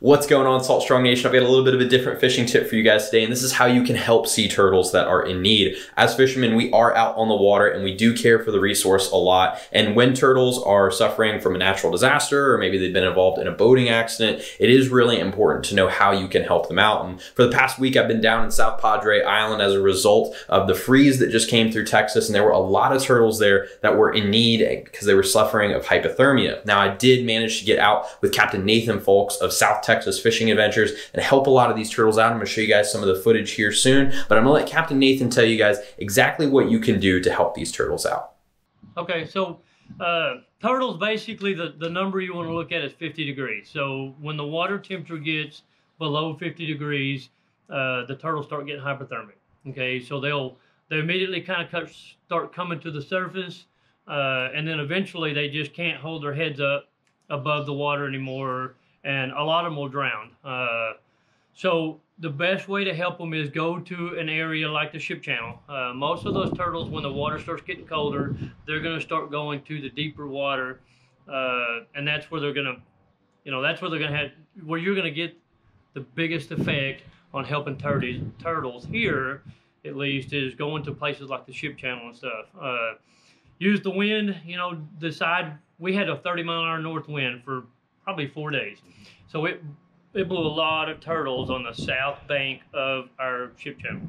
What's going on, Salt Strong Nation? I've got a little bit of a different fishing tip for you guys today, and this is how you can help sea turtles that are in need. As fishermen, we are out on the water and we do care for the resource a lot. And when turtles are suffering from a natural disaster, or maybe they've been involved in a boating accident, it is really important to know how you can help them out. And for the past week, I've been down in South Padre Island as a result of the freeze that just came through Texas, and there were a lot of turtles there that were in need because they were suffering of hypothermia. Now, I did manage to get out with Captain Nathan Fulks of South Texas Fishing Adventures and help a lot of these turtles out. I'm gonna show you guys some of the footage here soon, but I'm gonna let Captain Nathan tell you guys exactly what you can do to help these turtles out. Okay, so uh, turtles basically the, the number you want to look at is 50 degrees. So when the water temperature gets below 50 degrees, uh, the turtles start getting hypothermic. Okay, so they'll they immediately kind of start coming to the surface, uh, and then eventually they just can't hold their heads up above the water anymore and a lot of them will drown. Uh, so the best way to help them is go to an area like the ship channel. Uh, most of those turtles, when the water starts getting colder, they're going to start going to the deeper water, uh, and that's where they're going to, you know, that's where they're going to have, where you're going to get the biggest effect on helping turtles. Turtles here, at least, is going to places like the ship channel and stuff. Uh, use the wind, you know, decide. We had a 30 mile an hour north wind for probably four days. So it it blew a lot of turtles on the south bank of our ship channel.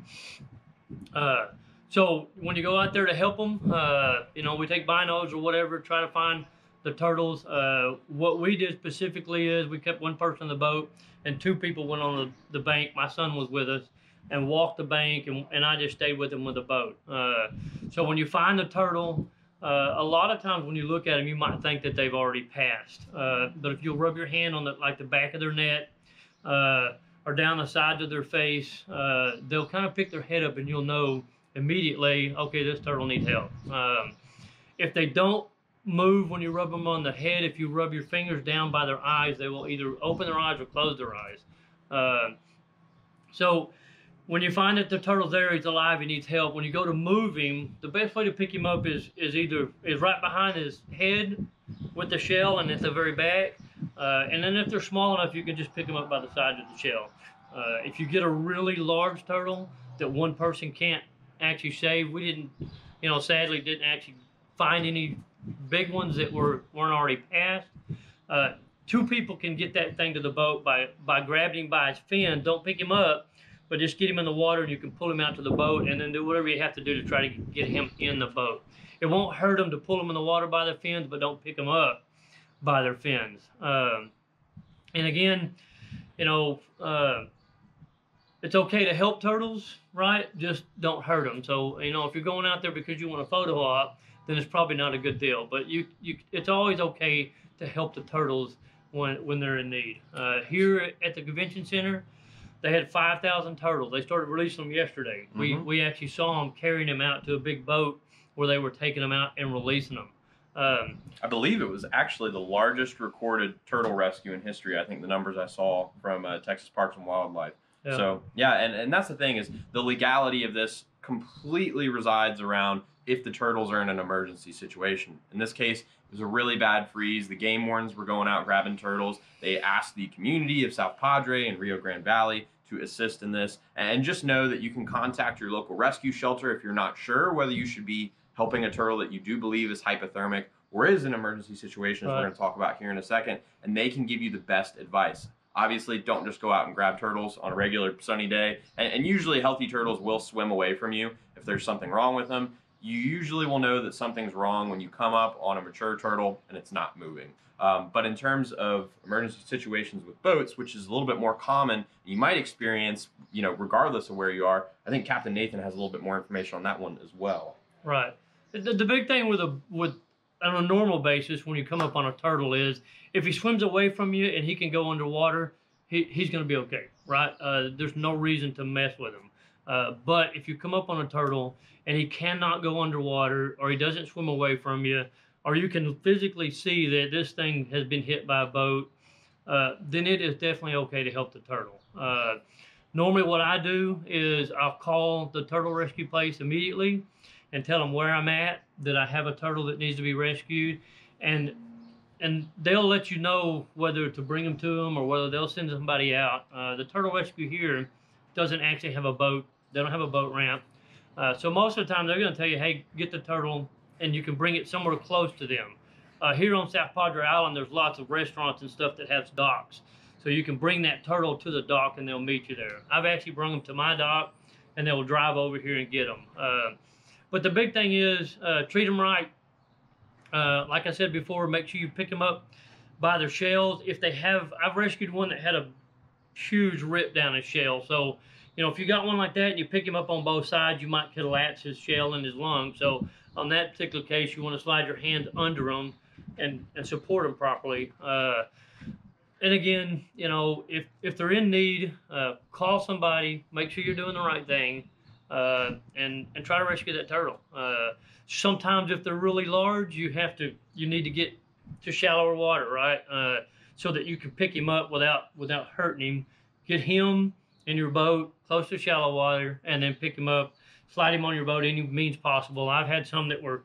Uh, so when you go out there to help them, uh, you know, we take binos or whatever, try to find the turtles. Uh, what we did specifically is we kept one person in the boat and two people went on the, the bank. My son was with us and walked the bank and, and I just stayed with him with the boat. Uh, so when you find the turtle, uh, a lot of times when you look at them, you might think that they've already passed. Uh, but if you'll rub your hand on the like the back of their net uh, or down the sides of their face, uh, they'll kind of pick their head up, and you'll know immediately, okay, this turtle needs help. Um, if they don't move when you rub them on the head, if you rub your fingers down by their eyes, they will either open their eyes or close their eyes. Uh, so when you find that the turtle's there, he's alive, he needs help. When you go to move him, the best way to pick him up is is either is right behind his head with the shell and at the very back. Uh, and then if they're small enough, you can just pick them up by the side of the shell. Uh, if you get a really large turtle that one person can't actually save, we didn't, you know, sadly didn't actually find any big ones that were weren't already passed. Uh, two people can get that thing to the boat by by grabbing him by his fin. Don't pick him up but just get him in the water and you can pull him out to the boat and then do whatever you have to do to try to get him in the boat. It won't hurt them to pull him in the water by their fins, but don't pick them up by their fins. Um, and again, you know, uh, it's okay to help turtles, right? Just don't hurt them. So, you know, if you're going out there because you want a photo op, then it's probably not a good deal. But you, you, it's always okay to help the turtles when, when they're in need. Uh, here at the convention center, they had 5,000 turtles. They started releasing them yesterday. Mm-hmm. We, we actually saw them carrying them out to a big boat where they were taking them out and releasing them. Um, I believe it was actually the largest recorded turtle rescue in history. I think the numbers I saw from uh, Texas Parks and Wildlife. Yeah. So yeah, and, and that's the thing is the legality of this completely resides around if the turtles are in an emergency situation. In this case, it was a really bad freeze. The game wardens were going out grabbing turtles. They asked the community of South Padre and Rio Grande Valley to assist in this. And just know that you can contact your local rescue shelter if you're not sure whether you should be helping a turtle that you do believe is hypothermic or is an emergency situation, as we're going to talk about here in a second, and they can give you the best advice. Obviously, don't just go out and grab turtles on a regular sunny day. And, and usually, healthy turtles will swim away from you if there's something wrong with them you usually will know that something's wrong when you come up on a mature turtle and it's not moving. Um, but in terms of emergency situations with boats, which is a little bit more common, you might experience, you know, regardless of where you are. I think Captain Nathan has a little bit more information on that one as well. Right. The, the big thing with a with on a normal basis when you come up on a turtle is if he swims away from you and he can go underwater, he, he's going to be okay, right? Uh, there's no reason to mess with him. Uh, but if you come up on a turtle and he cannot go underwater or he doesn't swim away from you, or you can physically see that this thing has been hit by a boat, uh, then it is definitely okay to help the turtle. Uh, normally, what I do is I'll call the turtle rescue place immediately and tell them where I'm at, that I have a turtle that needs to be rescued. And and they'll let you know whether to bring them to them or whether they'll send somebody out. Uh, the turtle rescue here doesn't actually have a boat. They don't have a boat ramp. Uh, so most of the time they're going to tell you, hey, get the turtle and you can bring it somewhere close to them. Uh, here on South Padre Island, there's lots of restaurants and stuff that has docks. So you can bring that turtle to the dock and they'll meet you there. I've actually brought them to my dock and they'll drive over here and get them. Uh, but the big thing is uh, treat them right. Uh, like I said before, make sure you pick them up by their shells. If they have, I've rescued one that had a huge rip down his shell. So, you know, if you got one like that and you pick him up on both sides, you might collapse his shell and his lung. So on that particular case, you want to slide your hand under him and, and support him properly. Uh, and again, you know, if, if they're in need, uh, call somebody, make sure you're doing the right thing, uh, and, and try to rescue that turtle. Uh, sometimes if they're really large, you have to, you need to get to shallower water, right? Uh, so that you can pick him up without, without hurting him. Get him in your boat close to shallow water and then pick him up, slide him on your boat any means possible. I've had some that were,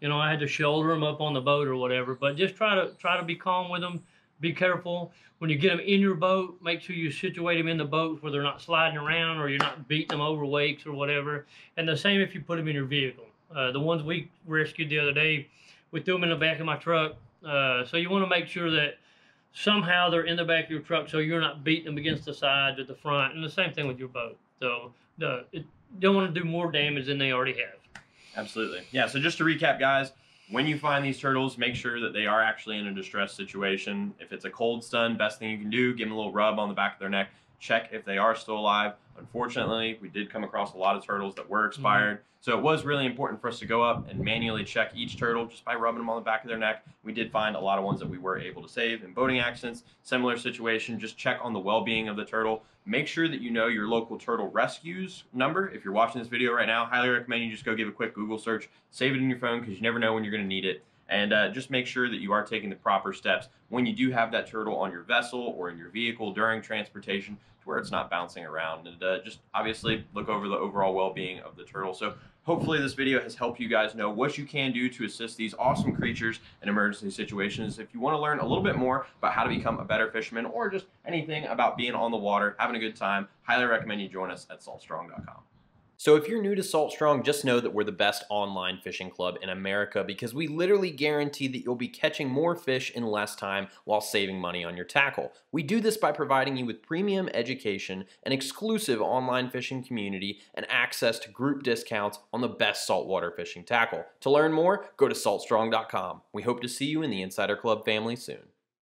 you know, I had to shoulder them up on the boat or whatever, but just try to, try to be calm with them be careful when you get them in your boat. Make sure you situate them in the boat where they're not sliding around or you're not beating them over wakes or whatever. And the same if you put them in your vehicle. Uh, the ones we rescued the other day, we threw them in the back of my truck. Uh, so you want to make sure that somehow they're in the back of your truck so you're not beating them against the sides or the front. And the same thing with your boat. So the, it, don't want to do more damage than they already have. Absolutely. Yeah. So just to recap, guys, when you find these turtles, make sure that they are actually in a distressed situation. If it's a cold stun, best thing you can do, give them a little rub on the back of their neck. Check if they are still alive. Unfortunately, we did come across a lot of turtles that were expired. Mm-hmm. So it was really important for us to go up and manually check each turtle just by rubbing them on the back of their neck. We did find a lot of ones that we were able to save in boating accidents. Similar situation, just check on the well-being of the turtle. Make sure that you know your local turtle rescues number. If you're watching this video right now, highly recommend you just go give a quick Google search, save it in your phone because you never know when you're going to need it and uh, just make sure that you are taking the proper steps when you do have that turtle on your vessel or in your vehicle during transportation to where it's not bouncing around. And uh, just obviously look over the overall well-being of the turtle. So hopefully this video has helped you guys know what you can do to assist these awesome creatures in emergency situations. If you want to learn a little bit more about how to become a better fisherman or just anything about being on the water having a good time highly recommend you join us at saltstrong.com so if you're new to Salt Strong, just know that we're the best online fishing club in America because we literally guarantee that you'll be catching more fish in less time while saving money on your tackle. We do this by providing you with premium education, an exclusive online fishing community, and access to group discounts on the best saltwater fishing tackle. To learn more, go to saltstrong.com. We hope to see you in the Insider Club family soon.